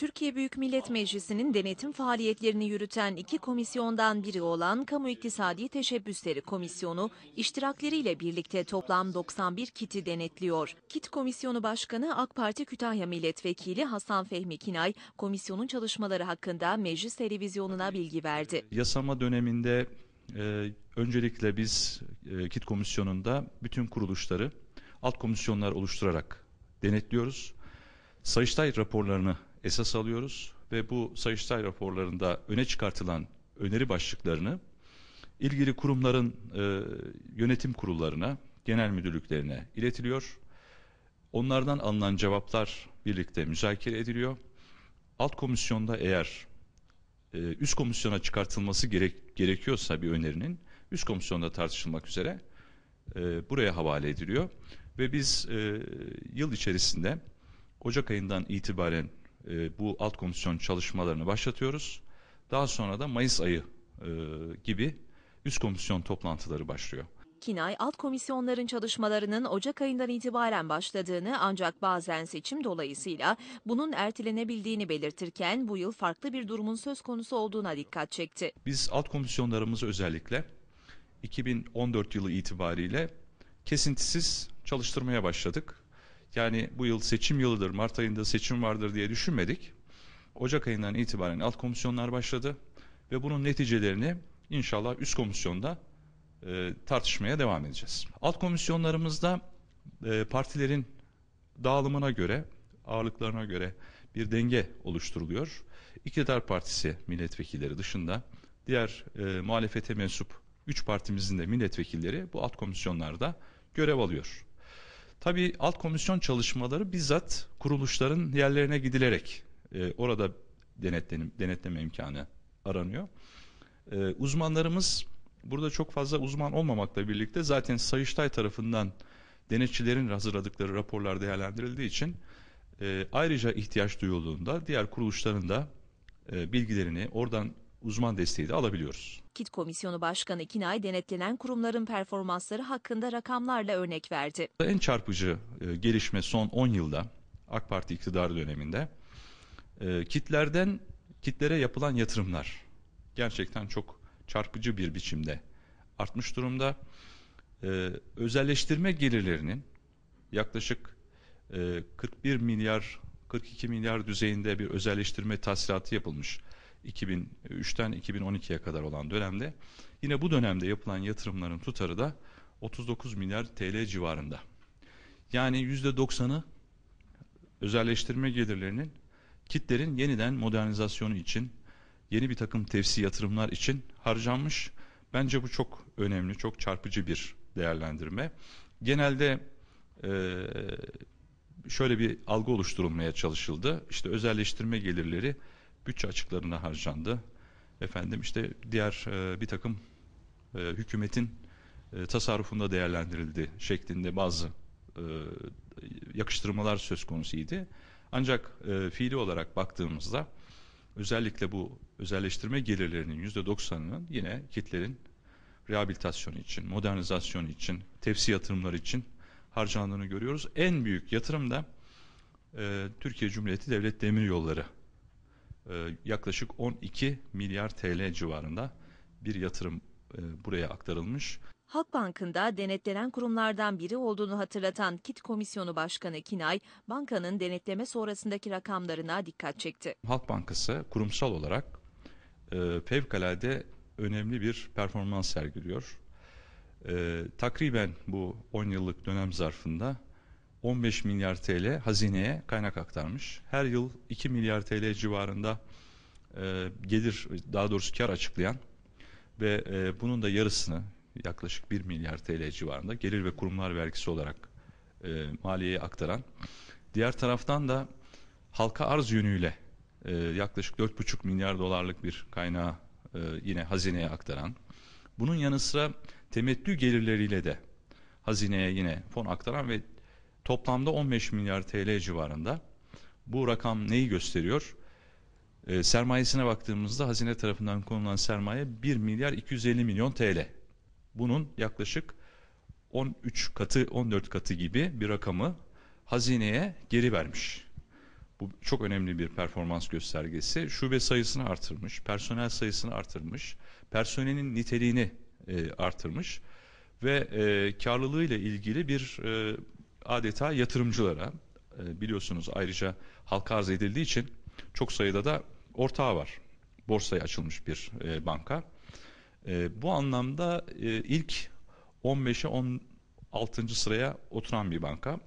Türkiye Büyük Millet Meclisi'nin denetim faaliyetlerini yürüten iki komisyondan biri olan Kamu İktisadi Teşebbüsleri Komisyonu, iştirakleriyle birlikte toplam 91 kiti denetliyor. Kit Komisyonu Başkanı AK Parti Kütahya Milletvekili Hasan Fehmi Kinay, komisyonun çalışmaları hakkında meclis televizyonuna bilgi verdi. Yasama döneminde e, öncelikle biz e, KİT komisyonunda bütün kuruluşları alt komisyonlar oluşturarak denetliyoruz. Sayıştay raporlarını esas alıyoruz ve bu Sayıştay raporlarında öne çıkartılan öneri başlıklarını ilgili kurumların e, yönetim kurullarına, genel müdürlüklerine iletiliyor. Onlardan alınan cevaplar birlikte müzakere ediliyor. Alt komisyonda eğer e, üst komisyona çıkartılması gerek, gerekiyorsa bir önerinin üst komisyonda tartışılmak üzere e, buraya havale ediliyor. Ve biz e, yıl içerisinde Ocak ayından itibaren e, bu alt komisyon çalışmalarını başlatıyoruz. Daha sonra da Mayıs ayı e, gibi üst komisyon toplantıları başlıyor. Kinay, alt komisyonların çalışmalarının Ocak ayından itibaren başladığını ancak bazen seçim dolayısıyla bunun ertelenebildiğini belirtirken bu yıl farklı bir durumun söz konusu olduğuna dikkat çekti. Biz alt komisyonlarımızı özellikle 2014 yılı itibariyle kesintisiz çalıştırmaya başladık. Yani bu yıl seçim yılıdır, Mart ayında seçim vardır diye düşünmedik. Ocak ayından itibaren alt komisyonlar başladı ve bunun neticelerini inşallah üst komisyonda e, tartışmaya devam edeceğiz. Alt komisyonlarımızda e, partilerin dağılımına göre, ağırlıklarına göre bir denge oluşturuluyor. İktidar partisi milletvekilleri dışında diğer e, muhalefete mensup üç partimizin de milletvekilleri bu alt komisyonlarda görev alıyor. Tabii alt komisyon çalışmaları bizzat kuruluşların yerlerine gidilerek e, orada denetlenim, denetleme imkanı aranıyor. E, uzmanlarımız burada çok fazla uzman olmamakla birlikte zaten Sayıştay tarafından denetçilerin hazırladıkları raporlar değerlendirildiği için e, ayrıca ihtiyaç duyulduğunda diğer kuruluşların da e, bilgilerini oradan uzman desteği de alabiliyoruz. KİT Komisyonu Başkanı Kinay denetlenen kurumların performansları hakkında rakamlarla örnek verdi. En çarpıcı e, gelişme son 10 yılda AK Parti iktidar döneminde e, kitlerden kitlere yapılan yatırımlar gerçekten çok çarpıcı bir biçimde artmış durumda. E, özelleştirme gelirlerinin yaklaşık e, 41 milyar 42 milyar düzeyinde bir özelleştirme tahsilatı yapılmış 2003'ten 2012'ye kadar olan dönemde. Yine bu dönemde yapılan yatırımların tutarı da 39 milyar TL civarında. Yani %90'ı özelleştirme gelirlerinin kitlerin yeniden modernizasyonu için, yeni bir takım tefsi yatırımlar için harcanmış. Bence bu çok önemli, çok çarpıcı bir değerlendirme. Genelde e, şöyle bir algı oluşturulmaya çalışıldı. İşte özelleştirme gelirleri bütçe açıklarına harcandı. Efendim işte diğer e, bir takım e, hükümetin e, tasarrufunda değerlendirildi şeklinde bazı e, yakıştırmalar söz konusuydu. Ancak e, fiili olarak baktığımızda özellikle bu özelleştirme gelirlerinin yüzde doksanının yine kitlerin rehabilitasyonu için, modernizasyonu için, tefsi yatırımları için harcandığını görüyoruz. En büyük yatırım da e, Türkiye Cumhuriyeti Devlet Demir Yolları e, yaklaşık 12 milyar TL civarında bir yatırım e, buraya aktarılmış. Halkbank'ın denetlenen kurumlardan biri olduğunu hatırlatan KİT Komisyonu Başkanı Kinay, bankanın denetleme sonrasındaki rakamlarına dikkat çekti. Halk Bankası kurumsal olarak e, fevkalade önemli bir performans sergiliyor. E, takriben bu 10 yıllık dönem zarfında 15 milyar TL hazineye kaynak aktarmış. Her yıl 2 milyar TL civarında e, gelir daha doğrusu kar açıklayan ve e, bunun da yarısını yaklaşık 1 milyar TL civarında gelir ve kurumlar vergisi olarak e, maliyeye aktaran. Diğer taraftan da halka arz yönüyle e, yaklaşık 4,5 milyar dolarlık bir kaynağı e, yine hazineye aktaran. Bunun yanı sıra temettü gelirleriyle de hazineye yine fon aktaran ve Toplamda 15 milyar TL civarında. Bu rakam neyi gösteriyor? E, sermayesine baktığımızda hazine tarafından konulan sermaye 1 milyar 250 milyon TL. Bunun yaklaşık 13 katı 14 katı gibi bir rakamı hazineye geri vermiş. Bu çok önemli bir performans göstergesi. Şube sayısını artırmış, personel sayısını artırmış, personelin niteliğini e, artırmış ve e, karlılığı ile ilgili bir e, adeta yatırımcılara e, biliyorsunuz ayrıca halka arz edildiği için çok sayıda da ortağı var. Borsaya açılmış bir e, banka. E, bu anlamda ilk 15'e 16. sıraya oturan bir banka.